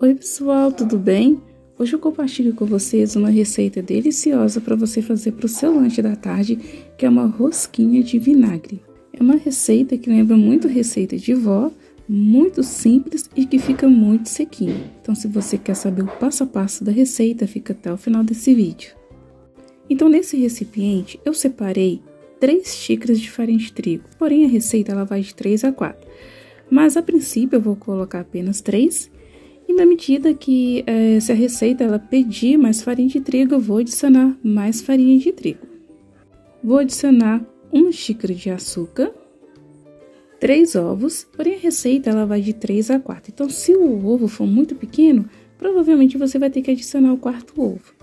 Oi pessoal, tudo bem? Hoje eu compartilho com vocês uma receita deliciosa para você fazer para o seu lanche da tarde, que é uma rosquinha de vinagre. É uma receita que lembra muito receita de vó, muito simples e que fica muito sequinho. Então se você quer saber o passo a passo da receita, fica até o final desse vídeo. Então nesse recipiente eu separei 3 xícaras de farinha de trigo, porém a receita ela vai de 3 a 4. Mas a princípio eu vou colocar apenas 3 e na medida que é, se a receita ela pedir mais farinha de trigo, eu vou adicionar mais farinha de trigo. Vou adicionar uma xícara de açúcar, três ovos, porém a receita ela vai de 3 a 4. Então, se o ovo for muito pequeno, provavelmente você vai ter que adicionar o quarto ovo.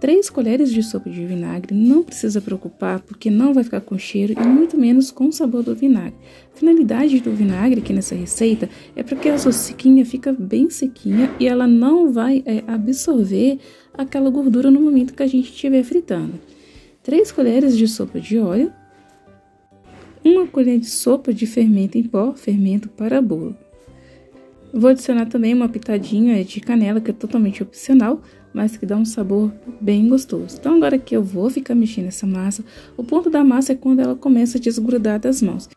3 colheres de sopa de vinagre, não precisa preocupar porque não vai ficar com cheiro e muito menos com o sabor do vinagre. A finalidade do vinagre aqui nessa receita é para que a rosquinha fica bem sequinha e ela não vai é, absorver aquela gordura no momento que a gente estiver fritando. 3 colheres de sopa de óleo, uma colher de sopa de fermento em pó, fermento para bolo. Vou adicionar também uma pitadinha de canela, que é totalmente opcional, mas que dá um sabor bem gostoso. Então, agora que eu vou ficar mexendo essa massa, o ponto da massa é quando ela começa a desgrudar das mãos.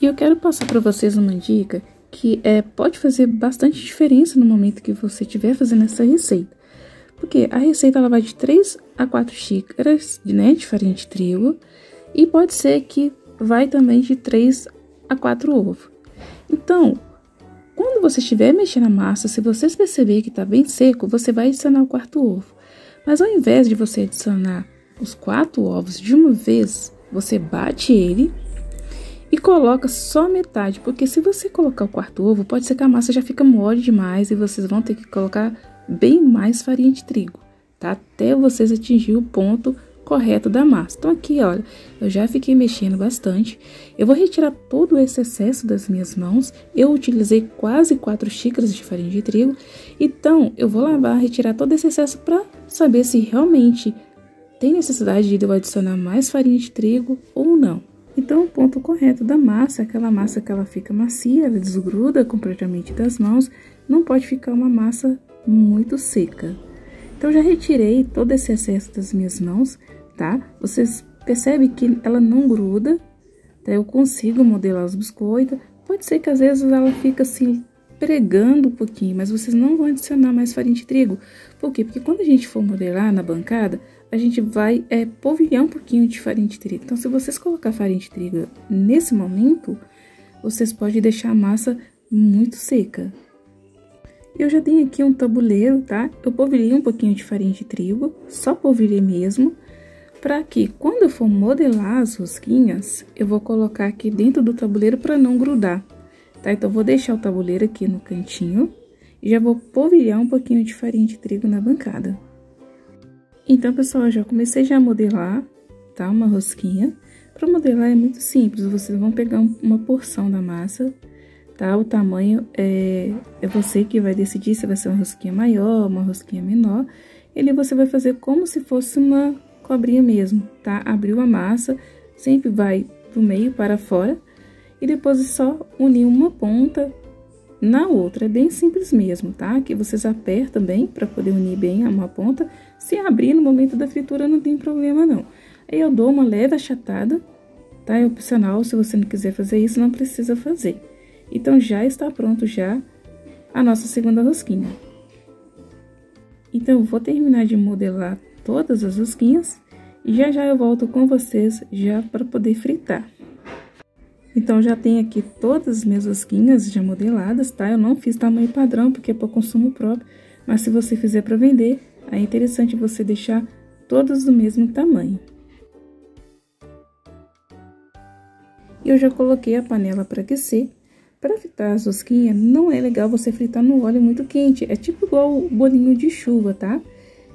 E eu quero passar para vocês uma dica que é, pode fazer bastante diferença no momento que você estiver fazendo essa receita. Porque a receita ela vai de 3 a 4 xícaras né, de farinha de trigo e pode ser que vai também de 3 a 4 ovos. Então, você estiver mexendo a massa, se vocês perceberem que está bem seco, você vai adicionar o quarto ovo. Mas ao invés de você adicionar os quatro ovos de uma vez, você bate ele e coloca só metade, porque se você colocar o quarto ovo, pode ser que a massa já fica mole demais e vocês vão ter que colocar bem mais farinha de trigo, tá? Até vocês atingir o ponto correto da massa. Então aqui, olha, eu já fiquei mexendo bastante. Eu vou retirar todo esse excesso das minhas mãos. Eu utilizei quase 4 xícaras de farinha de trigo. Então, eu vou lavar, retirar todo esse excesso para saber se realmente tem necessidade de eu adicionar mais farinha de trigo ou não. Então, o ponto correto da massa aquela massa que ela fica macia, ela desgruda completamente das mãos, não pode ficar uma massa muito seca. Então, já retirei todo esse excesso das minhas mãos, tá? Vocês percebem que ela não gruda, tá? Eu consigo modelar os biscoitos. Pode ser que às vezes ela fica assim, pregando um pouquinho, mas vocês não vão adicionar mais farinha de trigo. Por quê? Porque quando a gente for modelar na bancada, a gente vai é, polvilhar um pouquinho de farinha de trigo. Então, se vocês colocar farinha de trigo nesse momento, vocês podem deixar a massa muito seca, eu já tenho aqui um tabuleiro, tá? Eu polvilhei um pouquinho de farinha de trigo, só polvilhei mesmo, para que quando eu for modelar as rosquinhas, eu vou colocar aqui dentro do tabuleiro para não grudar, tá? Então, vou deixar o tabuleiro aqui no cantinho e já vou polvilhar um pouquinho de farinha de trigo na bancada. Então, pessoal, já comecei já a modelar, tá? Uma rosquinha. Para modelar é muito simples, vocês vão pegar uma porção da massa, tá? O tamanho é, é você que vai decidir se vai ser uma rosquinha maior, uma rosquinha menor. Ele você vai fazer como se fosse uma cobrinha mesmo, tá? Abriu a massa, sempre vai do meio para fora e depois é só unir uma ponta na outra. É bem simples mesmo, tá? Que vocês apertam bem para poder unir bem uma ponta. Se abrir no momento da fritura não tem problema não. Aí eu dou uma leve achatada, tá? É opcional, se você não quiser fazer isso, não precisa fazer. Então, já está pronto já a nossa segunda rosquinha. Então, vou terminar de modelar todas as rosquinhas e já já eu volto com vocês já para poder fritar. Então, já tenho aqui todas as minhas rosquinhas já modeladas, tá? Eu não fiz tamanho padrão porque é para consumo próprio, mas se você fizer para vender, é interessante você deixar todas do mesmo tamanho. Eu já coloquei a panela para aquecer para fritar as rosquinhas, não é legal você fritar no óleo muito quente. É tipo igual o bolinho de chuva, tá?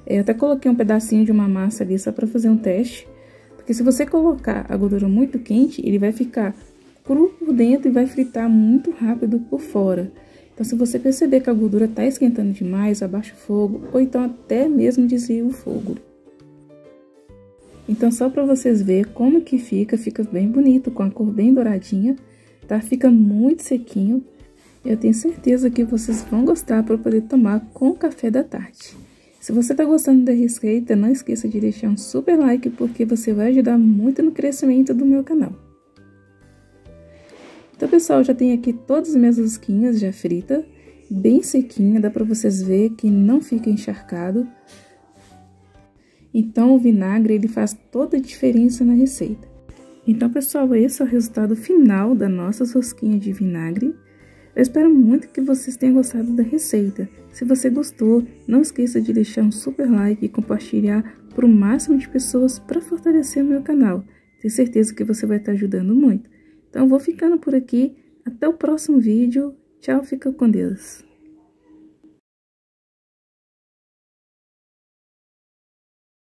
É, eu até coloquei um pedacinho de uma massa ali só para fazer um teste. Porque se você colocar a gordura muito quente, ele vai ficar cru por dentro e vai fritar muito rápido por fora. Então, se você perceber que a gordura está esquentando demais, abaixa o fogo, ou então até mesmo desvia o fogo. Então, só para vocês verem como que fica, fica bem bonito, com a cor bem douradinha tá? Fica muito sequinho. Eu tenho certeza que vocês vão gostar para poder tomar com o café da tarde. Se você está gostando da receita, não esqueça de deixar um super like porque você vai ajudar muito no crescimento do meu canal. Então, pessoal, já tenho aqui todas as minhas rosquinhas já fritas, bem sequinha, dá para vocês ver que não fica encharcado. Então, o vinagre, ele faz toda a diferença na receita. Então, pessoal, esse é o resultado final da nossa rosquinha de vinagre. Eu espero muito que vocês tenham gostado da receita. Se você gostou, não esqueça de deixar um super like e compartilhar para o máximo de pessoas para fortalecer o meu canal. Tenho certeza que você vai estar ajudando muito. Então, vou ficando por aqui. Até o próximo vídeo. Tchau, fica com Deus.